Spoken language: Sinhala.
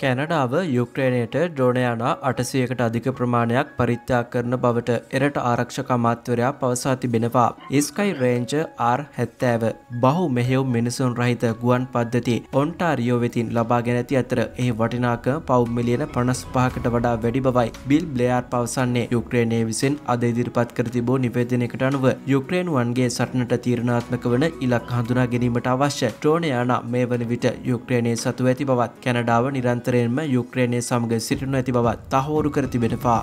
කැනඩාව යුක්්‍රේණයට ඩ්‍රෝණයානා අටසයකට අධික ප්‍රමාණයක් පරිත්‍යා කරන බවට එරට ආරක්ෂක අමාත්‍යවරයා පවසා තිබෙනවා. ස්කයි රේන්ජ ආර් හැත්තෑව බහු මෙහෙවුම් මිනිසුන් රහිත ගුවන් පද්ධති ඔන්ටාරියෝ වෙතින් ලබාගෙන ඇති අතර එහි වටිනාක පවුම් මිලියන පනස් පහකට වඩා වැඩි බවයි බිල් බ්ලයාර් පවසන්නේ යුක්්‍රේණය විසින් අද ඉදිරිපත් කර තිබූ නිවේදනයකට අනුව යුක්්‍රේණුවන්ගේ සටනට තීරණාත්මක වන ඉලක් හඳුනා ගැනීමට අවශ්‍ය ට්‍රෝණයානා මේ වන විට යුක්්‍රේණය සතු ඇති බවත් කැනඩාව නිරන්තරයෙන්ම යුක්්‍රේණය සමග සිටිනු ඇති බවත් තහෝරු කර තිබෙනවා.